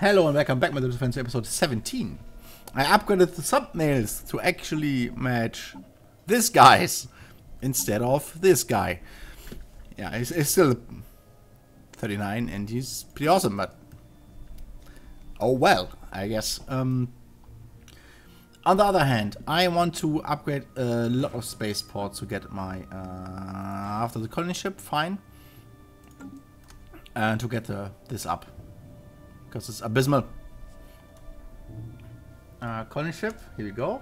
Hello and welcome back, my little friends, to episode 17. I upgraded the thumbnails to actually match this guy's instead of this guy. Yeah, he's, he's still 39 and he's pretty awesome, but oh well, I guess. Um, on the other hand, I want to upgrade a lot of spaceports to get my uh, after the colony ship, fine, and to get the, this up because it's abysmal. Uh, colony ship, here we go.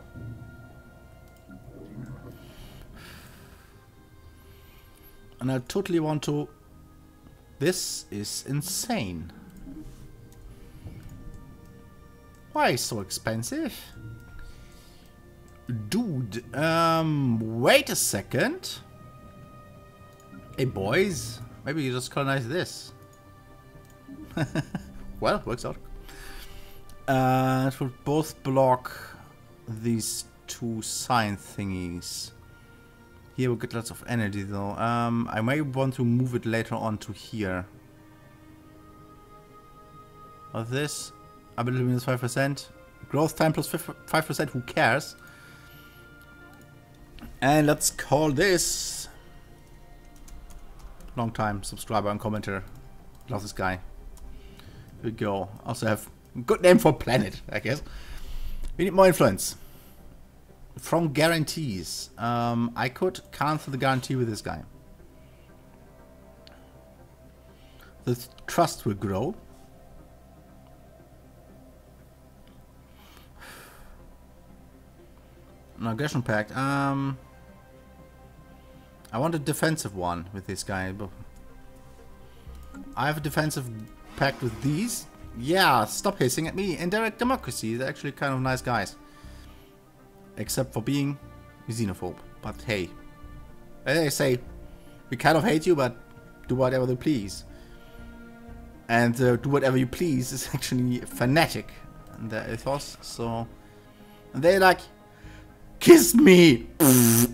And I totally want to... This is insane. Why so expensive? Dude, um, wait a second. Hey boys, maybe you just colonize this. well, works out. Uh, it will both block these two sign thingies. Here we get lots of energy though. Um, I may want to move it later on to here. Of this, ability minus 5%. Growth time plus 5%, who cares? And let's call this... Long time subscriber and commenter. Love this guy. Go. Also have good name for planet, I guess. We need more influence. From guarantees. Um, I could cancel the guarantee with this guy. The trust will grow. An aggression pact. Um, I want a defensive one with this guy. I have a defensive pact with these. Yeah, stop hissing at me. Indirect democracy, they're actually kind of nice guys. Except for being xenophobe. But hey, they say, we kind of hate you, but do whatever they please. And uh, do whatever you please is actually fanatic in their ethos. So, and they like, kiss me.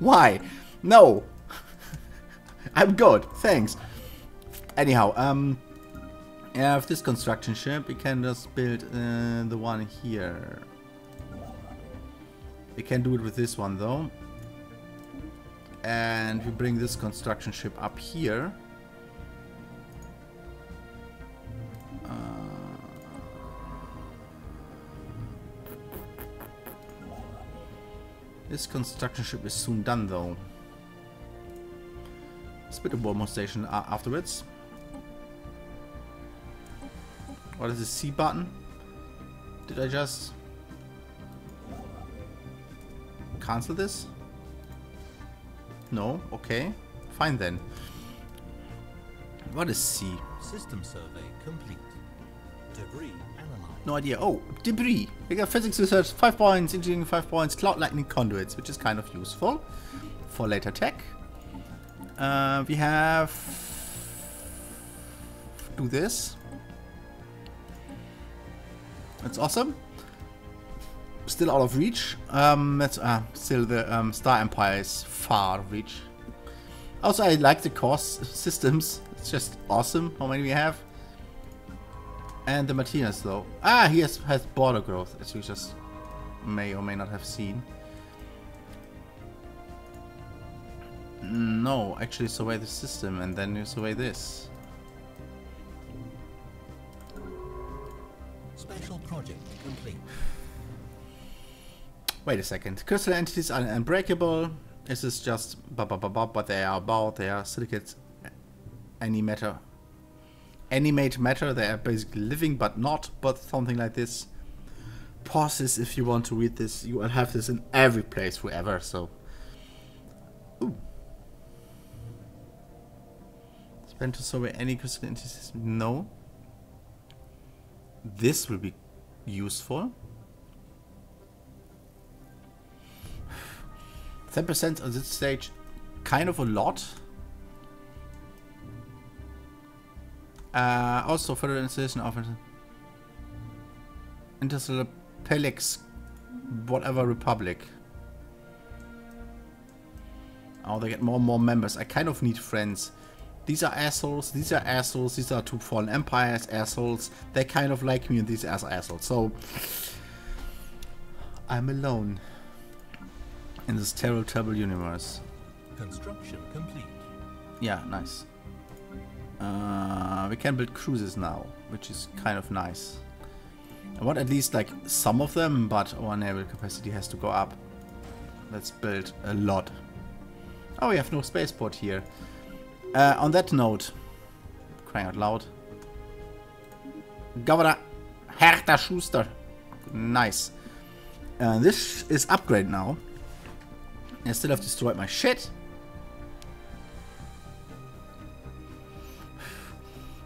Why? No. I'm good, thanks. Anyhow, um, yeah, with this construction ship, we can just build uh, the one here. We can do it with this one though. And we bring this construction ship up here. Uh, this construction ship is soon done though. Spit a Bormo station uh, afterwards. What is the C button? Did I just cancel this? No? Okay. Fine then. What is C? System survey complete. Debris analyzed. No idea. Oh, debris. We got physics research 5 points, engineering 5 points, cloud lightning conduits, which is kind of useful for later tech. Uh, we have... Do this. That's awesome. Still out of reach. Um, that's uh, still the um, Star Empire is far out of reach. Also, I like the course systems. It's just awesome how many we have. And the Martinez though. Ah, he has, has border growth, as you just may or may not have seen. No, actually survey the system and then you survey this. Wait a second. Crystal entities are unbreakable. This is just blah, blah, blah, blah, what they are about. They are silicates. Any matter. Animate matter. They are basically living but not, but something like this. Pause this if you want to read this. You will have this in every place forever, so. Ooh. Spend to survey any crystal entities? No. This will be useful. 10% on this stage, kind of a lot. Uh, also, further installation of Interstellar Pelix, whatever Republic. Oh, they get more and more members. I kind of need friends. These are assholes, these are assholes, these are two fallen empires, assholes. They kind of like me and these are assholes. So, I'm alone in this terrible, universe. Construction complete. Yeah, nice. Uh, we can build cruises now, which is kind of nice. I want at least like some of them, but our naval capacity has to go up. Let's build a lot. Oh, we have no spaceport here. Uh, on that note, crying out loud. Governor Hertha Schuster. Nice. Uh, this is upgrade now. I still have destroyed my shit.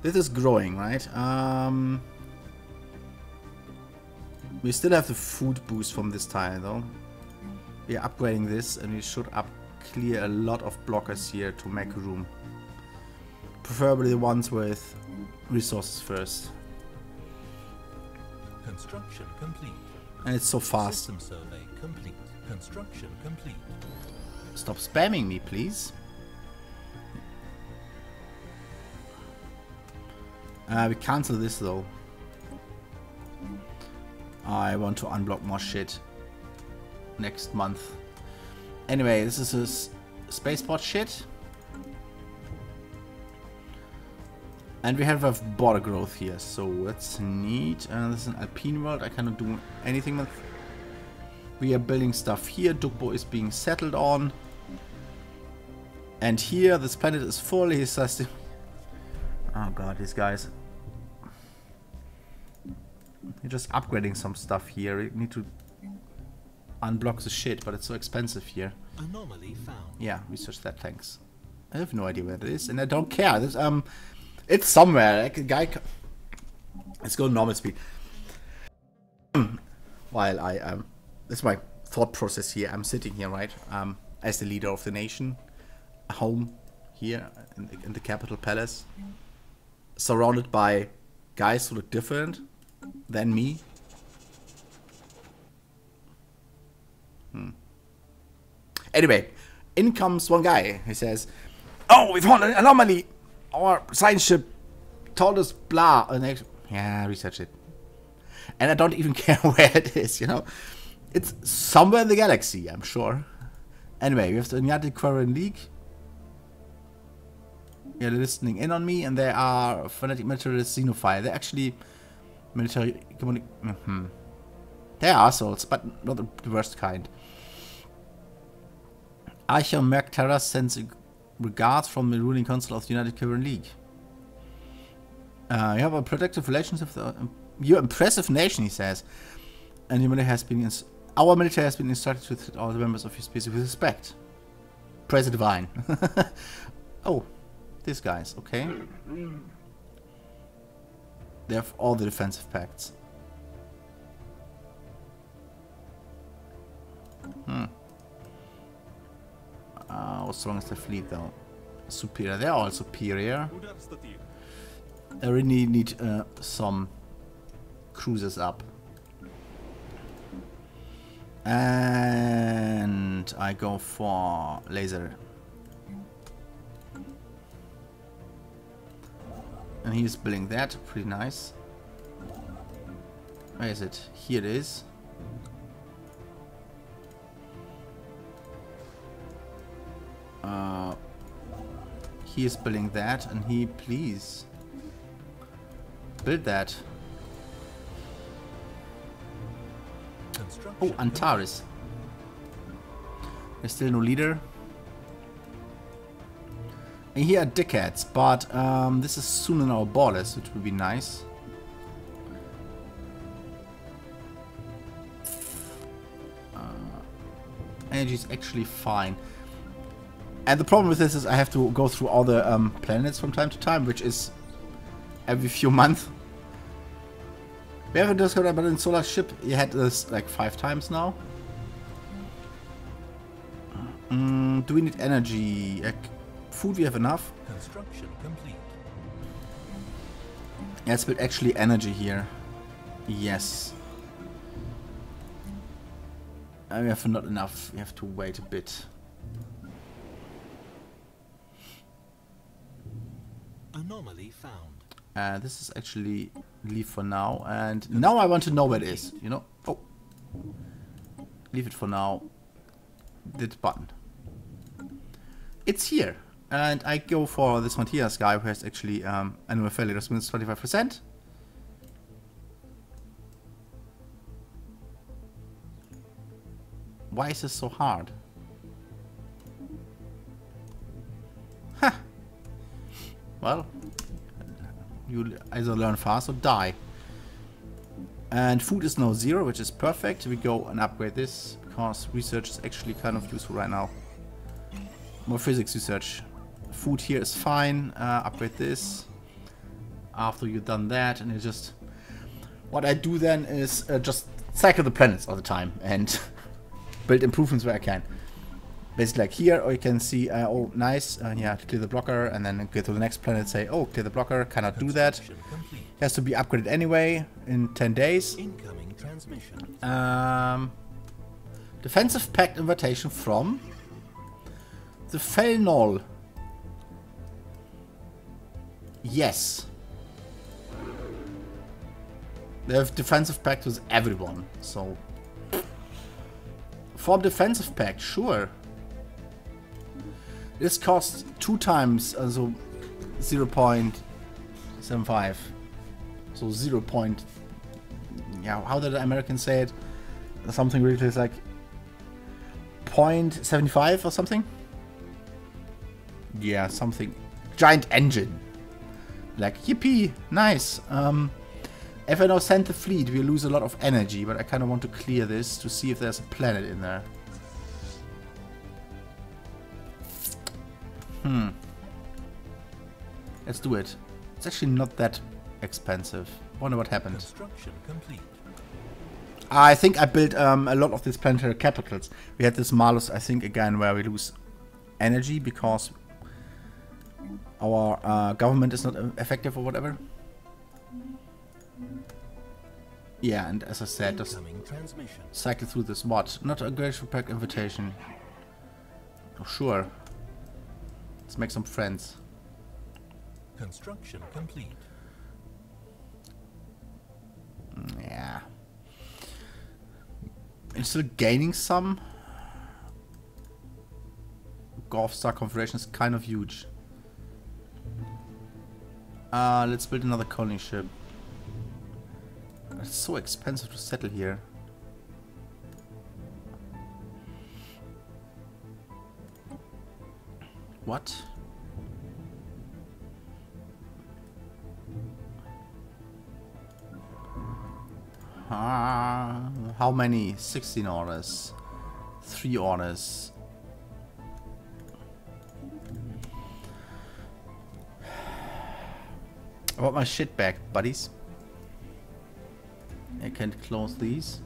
This is growing, right? Um, we still have the food boost from this tile, though. We are upgrading this, and we should up clear a lot of blockers here to make room. Preferably the ones with resources first. Construction complete. And it's so fast. System survey complete. Construction complete. Stop spamming me, please. Uh, we cancel this though. I want to unblock more shit next month. Anyway, this is a spaceport shit. And we have a border growth here, so that's neat. Uh, this is an Alpine world, I cannot do anything with. We are building stuff here, Dukbo is being settled on. And here, this planet is fully sustained. Oh god, these guys. You're just upgrading some stuff here. You need to unblock the shit, but it's so expensive here. Anomaly found. Yeah, research that, thanks. I have no idea where it is, and I don't care. This, um, it's somewhere. Like a guy. Let's go normal speed. While I um, this is my thought process here. I'm sitting here, right? Um, as the leader of the nation, home here in the, in the capital palace, surrounded by guys who look different than me. Hmm. Anyway, in comes one guy. He says, "Oh, we found an anomaly. Our science ship told us blah." And they, yeah, research it. And I don't even care where it is. You know, it's somewhere in the galaxy. I'm sure. Anyway, we have the United Quarren League. They're listening in on me, and they are fanatic militarist xenophile. They're actually military communi- mhm. They're assholes, but not the worst kind. Archer Merctera sends regards from the ruling council of the United Kivern League. Uh, you have a protective relationship with the, your impressive nation, he says. And military has been our military has been instructed to treat all the members of your species with respect. Praise the divine. oh, these guys, okay. They have all the defensive pacts. Hmm. Uh, what's wrong with the fleet though? Superior. They're all superior. I really need uh, some cruisers up. And I go for laser. And he's building that. Pretty nice. Where is it? Here it is. Uh, he is building that, and he, please, build that. Oh, Antares. There's still no leader. And here are dickheads, but um, this is soon in our borders, which would be nice. Uh, energy is actually fine. And the problem with this is I have to go through all the um, planets from time to time, which is every few months. We haven't discovered about in Solar Ship. You had this like five times now. Mm, do we need energy? Like, food we have enough. Construction complete. Let's build actually energy here. Yes. Uh, we have not enough. We have to wait a bit. Anomaly found. Uh, this is actually leave for now. And now I want to know where it is. You know? Oh. Leave it for now. Did button. It's here. And I go for this Matthias guy who has actually um, annual failure response 25%. Why is this so hard? Huh. Well, you either learn fast or die. And food is now zero, which is perfect. We go and upgrade this because research is actually kind of useful right now. More physics research. Food here is fine. Uh, upgrade this. After you've done that, and you just what I do then is uh, just cycle the planets all the time and build improvements where I can. Basically like here, or you can see, uh, oh nice, uh, yeah, clear the blocker, and then go to the next planet say, oh, clear the blocker, cannot do that. Has to be upgraded anyway in 10 days. Incoming transmission. Um, defensive pact invitation from the Felnol. Yes. They have defensive pact with everyone, so form defensive pact, sure. This costs two times, also 0.75. So 0. Point, yeah, how did the Americans say it? Something ridiculous like 0.75 or something? Yeah, something. Giant engine. Like, yippee, nice. Um, if I now send the fleet, we lose a lot of energy, but I kind of want to clear this to see if there's a planet in there. Hmm. Let's do it. It's actually not that expensive. Wonder what happened. I think I built um, a lot of these planetary capitals. We had this Malus, I think, again, where we lose energy because our uh, government is not uh, effective or whatever. Yeah, and as I said, just cycle through this. What? Not a gradual pack invitation. Oh, sure. Let's make some friends. Construction complete. Yeah. It's still gaining some. Golf Star Confederation is kind of huge. Uh, let's build another colony ship. It's so expensive to settle here. What? Ah, how many? 16 orders. 3 orders. I want my shit back, buddies. I can't close these.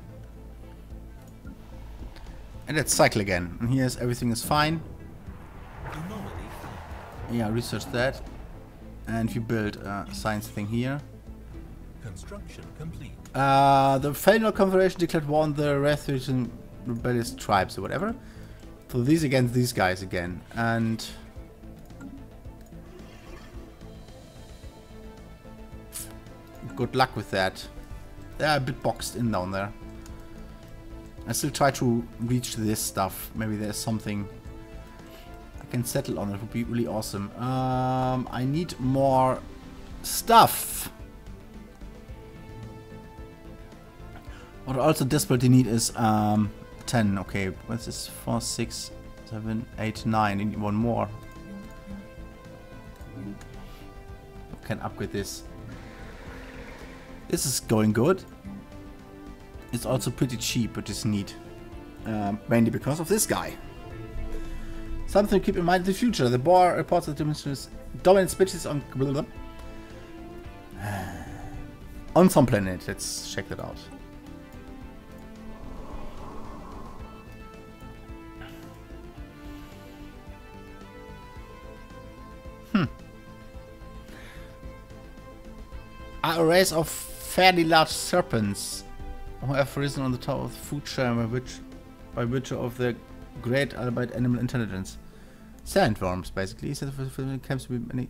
And let's cycle again. And here's everything is fine. Yeah, research that. And you build a science thing here. Construction complete. Uh, the Felnor Confederation declared war on the Rethrian rebellious tribes or whatever. So these against these guys again. And... Good luck with that. They're a bit boxed in down there. I still try to reach this stuff. Maybe there's something can settle on. It would be really awesome. Um, I need more stuff. What I also desperately need is um, 10. Okay, what's this? 4, 6, 7, 8, 9. I need one more. Can upgrade this. This is going good. It's also pretty cheap, which is neat. Um, mainly because of this guy. Something to keep in mind in the future. The Boar reports that demonstrates dominant species on on some planet. Let's check that out. Hmm. are a race of fairly large serpents who have risen on the top of the food chain by, which, by virtue of their great albeit animal intelligence. Sandworms, basically. Said it comes to be many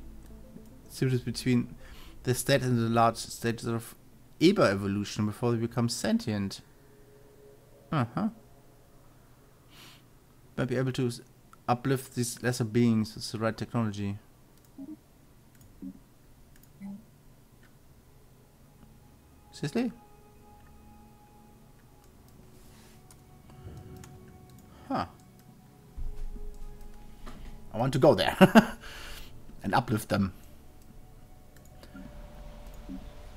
difference between the state and the large stages of Eber evolution before they become sentient. Uh huh. Might be able to uplift these lesser beings with the right technology. Seriously? I want to go there and uplift them.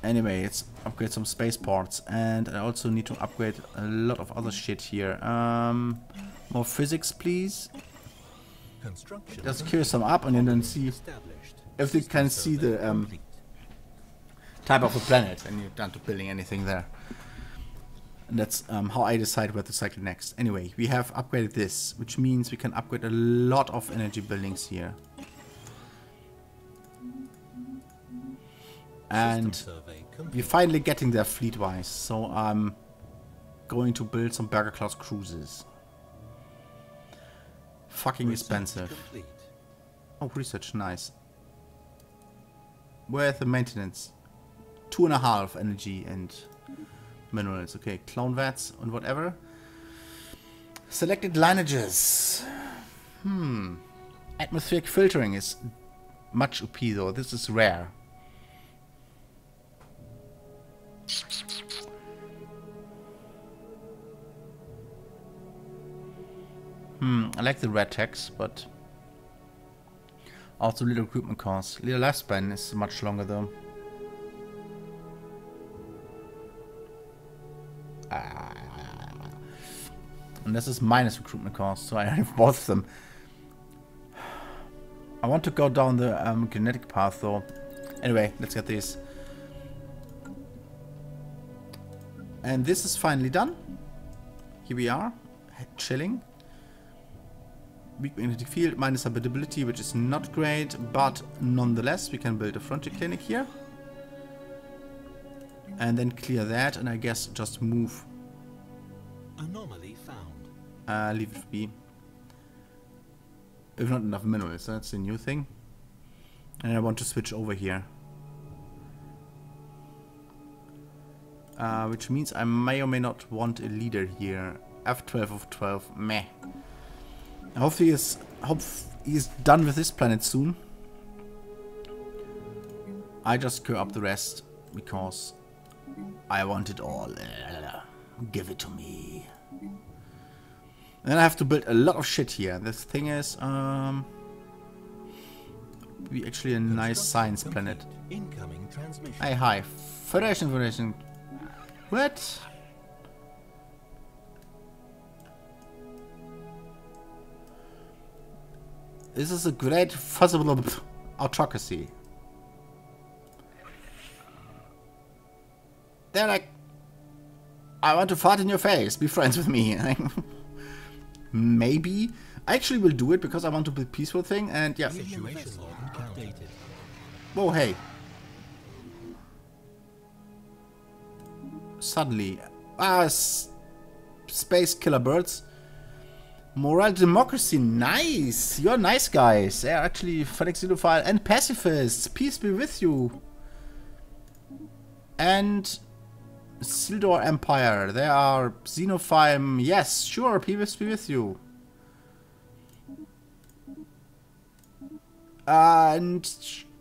Anyway, let's upgrade some space spaceports, and I also need to upgrade a lot of other shit here. Um, more physics, please. Complete. clear some up, and then see if they can see the um, type of a planet, and you're done to building anything there. And that's um, how I decide where to cycle next. Anyway, we have upgraded this, which means we can upgrade a lot of energy buildings here. And we're finally getting there fleet-wise, so I'm going to build some Burger Class cruises. Fucking Research expensive. complete. Oh, research, nice. Where's the maintenance? Two and a half energy and minerals. Okay, clone vats and whatever. Selected lineages. Hmm. Atmospheric filtering is much OP though. This is rare. Hmm, I like the red text, but also little recruitment cost. Little lifespan is much longer though. And this is minus recruitment cost, so I have both of them. I want to go down the um, path though. Anyway, let's get this. And this is finally done. Here we are, chilling. Weak magnetic field minus habitability, which is not great, but nonetheless, we can build a frontier clinic here. And then clear that, and I guess just move, Anomaly found. uh, leave it be. If not enough minerals, that's a new thing. And I want to switch over here. Uh, which means I may or may not want a leader here. F12 of 12, meh. Hopefully he's, hope he's done with this planet soon. I just clear up the rest because I want it all. Give it to me. Then I have to build a lot of shit here. The thing is, um, be actually a nice science planet. Incoming transmission. Hey, hi, Federation, Federation. What? This is a great fuzzable autocracy. They're like, I want to fart in your face. Be friends with me. Maybe. I actually will do it because I want to be peaceful thing. And yeah. Situation. Whoa, hey. Suddenly. Ah, space killer birds. Moral democracy, nice. You're nice guys. They're actually Felix Xenophile and pacifists. Peace be with you. And Sildor Empire. They are Xenophile. Yes, sure, peace be with you. and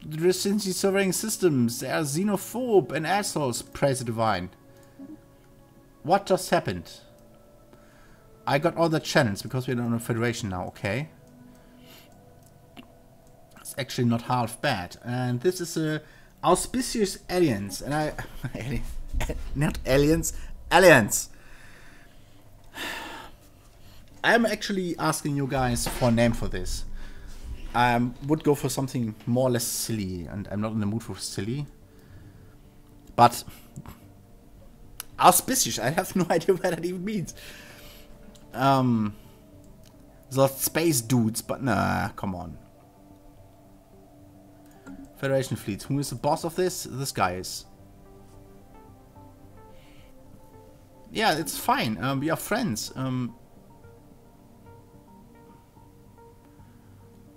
the Recency Sovereign Systems, they are xenophobe and assholes, praise the divine. What just happened? I got all the channels because we're on a federation now, okay? It's actually not half bad. And this is a auspicious alliance. And I... not aliens, alliance. I'm actually asking you guys for a name for this. I would go for something more or less silly, and I'm not in the mood for silly. But auspicious, I have no idea what that even means. Um, the space dudes, but nah, come on. Federation fleet. Who is the boss of this? This guy is. Yeah, it's fine. Um, we are friends. Um,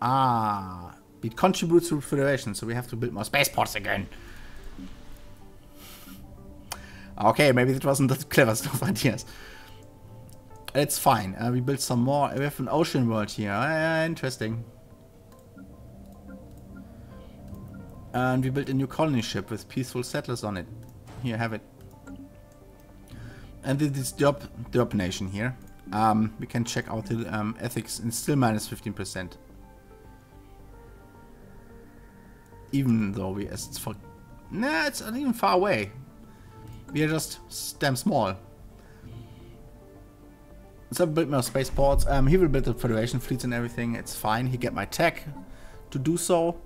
Ah, It contributes to Federation, so we have to build more spaceports again. Okay, maybe that wasn't the cleverest of ideas. It's fine. Uh, we built some more. We have an ocean world here. Uh, interesting. And we built a new colony ship with peaceful settlers on it. Here, have it. And this is Diop, Diop Nation here. Um, we can check out the um, ethics and still minus 15%. Even though we, as it's for, nah, it's not even far away. We are just damn small. So build more spaceports. Um, he will build the Federation fleets and everything. It's fine. He get my tech to do so.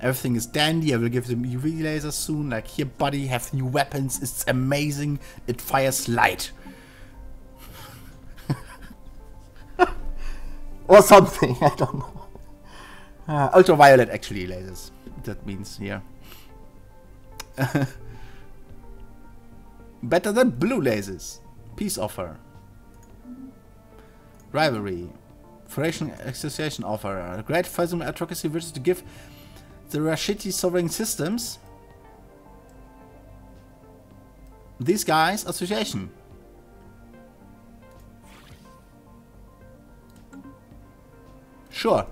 Everything is dandy. I will give them UV lasers soon. Like, here, buddy, have new weapons. It's amazing. It fires light. or something. I don't know. Uh, ultraviolet, actually, lasers. That means, yeah. Better than blue lasers. Peace offer. Rivalry. Federation Association offer. Great physical advocacy wishes to give the Rashidi sovereign systems these guys association. Sure.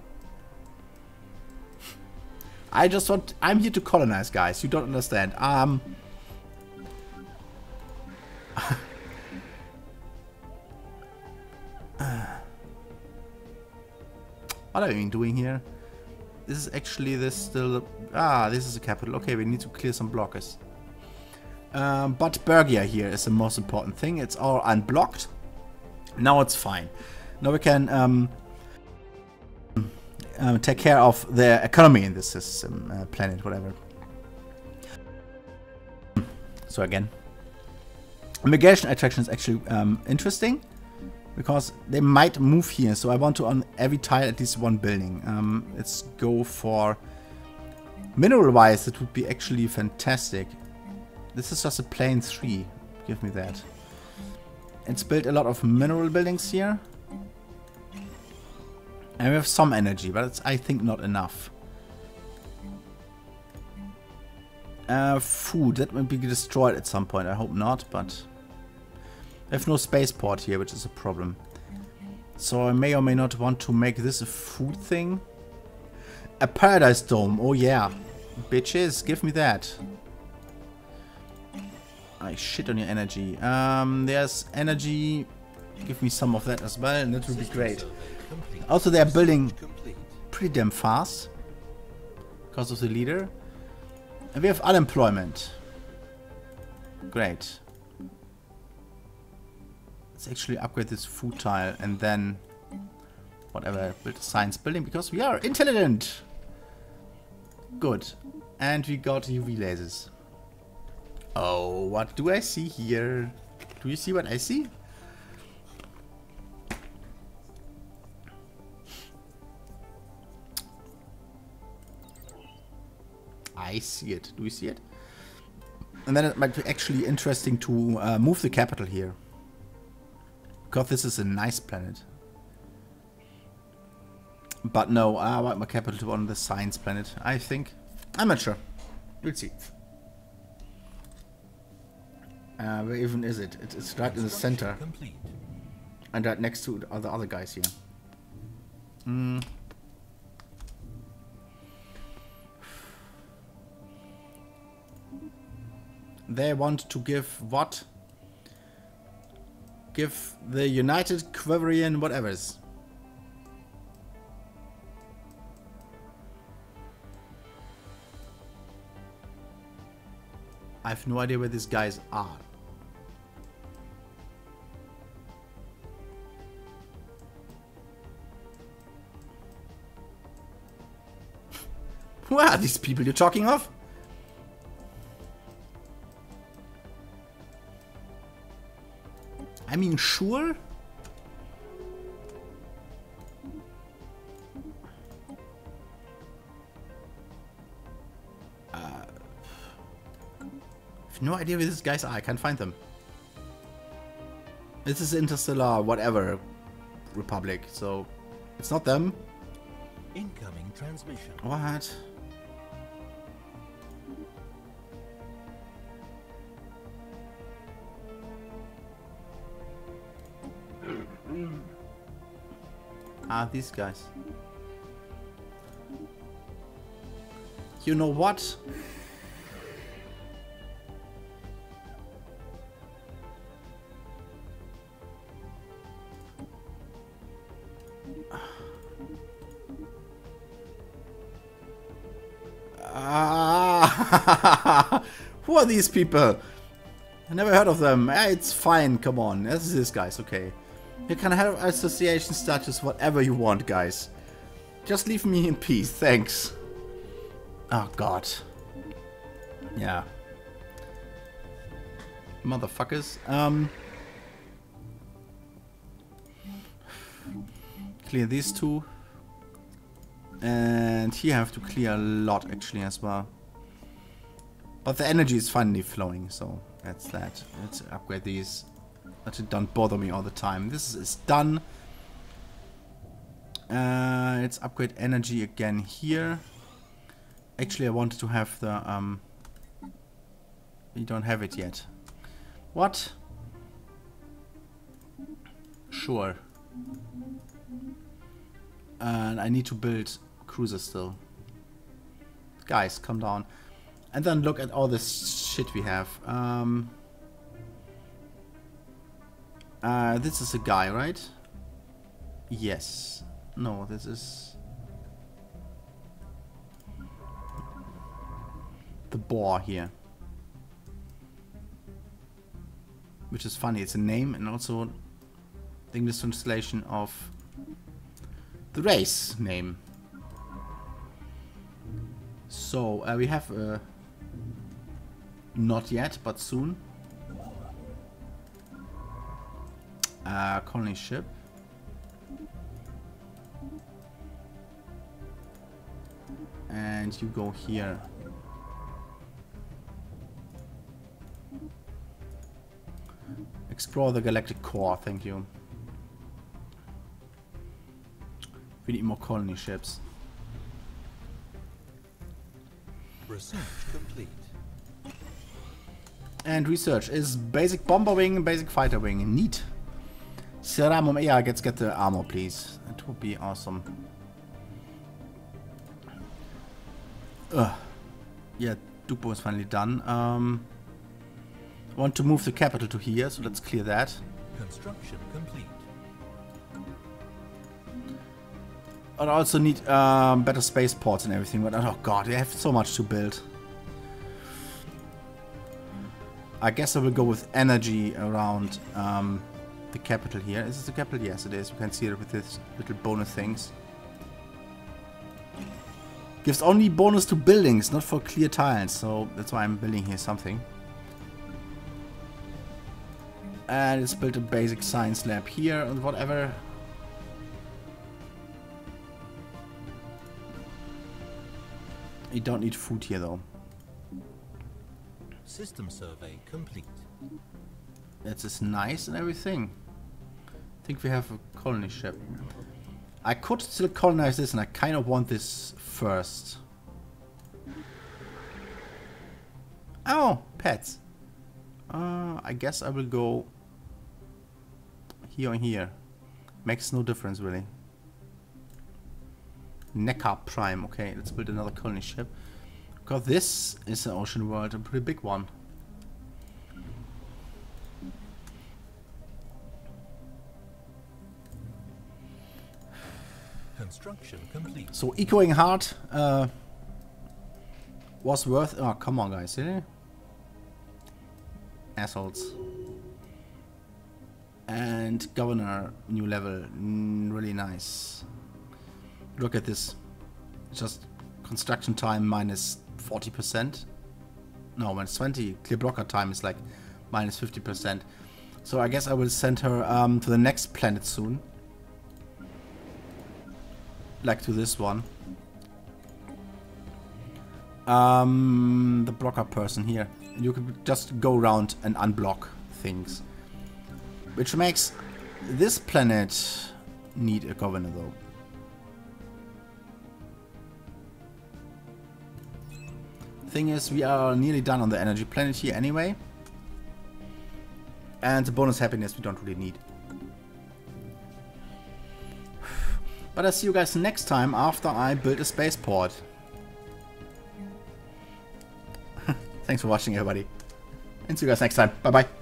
I just want I'm here to colonize guys. You don't understand. Um what are we doing here? This is actually this still ah this is a capital. Okay, we need to clear some blockers. Um, but Bergia here is the most important thing. It's all unblocked. Now it's fine. Now we can um, um, take care of the economy in this system, uh, planet, whatever. So again, immigration attraction is actually um, interesting because they might move here. So I want to on every tile at least one building. Um, let's go for mineral wise. It would be actually fantastic. This is just a plain three. Give me that. It's built a lot of mineral buildings here. And we have some energy, but it's I think not enough. Uh, food, that might be destroyed at some point. I hope not, but I have no spaceport here, which is a problem. So I may or may not want to make this a food thing. A paradise dome, oh yeah. Bitches, give me that. I shit on your energy. Um, there's energy. Give me some of that as well, and that would be great. Also, they're building pretty damn fast. Because of the leader. And we have unemployment. Great. Let's actually upgrade this food tile and then whatever, build a science building because we are intelligent. Good. And we got UV lasers. Oh, what do I see here? Do you see what I see? I see it. Do you see it? And then it might be actually interesting to uh, move the capital here. Because this is a nice planet. But no, I want my capital to be on the science planet, I think. I'm not sure. We'll see. Uh, where even is it? It's right in the center. Complete. And right next to the other, other guys here. Hmm. They want to give what? Give the United Quiverian whatevers. I have no idea where these guys are. Who are these people you're talking of? I mean, sure. Uh, no idea where these guys are. I can't find them. This is Interstellar, whatever, Republic. So, it's not them. Incoming transmission. What? Ah, these guys. You know what? Ah, who are these people? I never heard of them. Eh, it's fine, come on. This is this, guys, okay. You can have association status, whatever you want, guys. Just leave me in peace, thanks. Oh, God. Yeah. Motherfuckers. Um... Clear these two. And here I have to clear a lot actually as well. But the energy is finally flowing, so that's that. Let's upgrade these. That it don't bother me all the time. This is done. Uh, let's upgrade energy again here. Actually, I wanted to have the... Um, you don't have it yet. What? Sure. And I need to build cruiser still. Guys, come down. And then look at all this shit we have. Um, uh, this is a guy, right? Yes. No, this is... The boar here. Which is funny, it's a name and also the English translation of the race name. So uh, we have uh, not yet, but soon. Uh, colony ship. And you go here. Explore the galactic core, thank you. We need more colony ships. Research complete. And research is basic bomber wing, basic fighter wing. Neat. Ceramum, yeah, let's get the armor, please. That would be awesome. Ugh. Yeah, Dupo is finally done. Um, I want to move the capital to here, so let's clear that. Construction complete. I also need um, better spaceports and everything, but oh god, they have so much to build. I guess I will go with energy around um, the capital here. Is this the capital? Yes, it is. You can see it with these little bonus things. Gives only bonus to buildings, not for clear tiles, so that's why I'm building here something. And it's built a basic science lab here and whatever. You don't need food here though. System survey complete. That's just nice and everything. I think we have a colony ship. I could still colonize this and I kind of want this first. Oh, pets. Uh, I guess I will go here and here. Makes no difference really. Neckar Prime. Okay, let's build another colony ship. Because this is an ocean world, a pretty big one. Construction complete. So echoing heart uh, was worth. Oh, come on, guys, really? Assholes. And governor, new level, mm, really nice. Look at this. Just construction time minus 40%. No, minus 20. Clear blocker time is like minus 50%. So I guess I will send her um, to the next planet soon like to this one. Um, the blocker person here. You can just go around and unblock things. Which makes this planet need a governor, though. Thing is, we are nearly done on the energy planet here anyway. And the bonus happiness we don't really need. But I'll see you guys next time after I build a spaceport. Thanks for watching everybody. And see you guys next time. Bye bye.